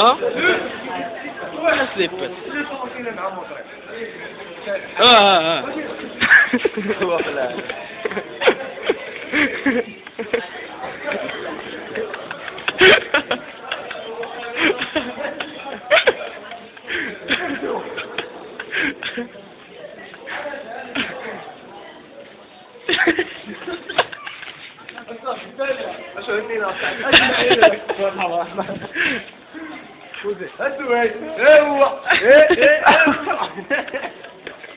آه أنا سليبت آه آه آه هاتوا هاي إيه هو إيه إيه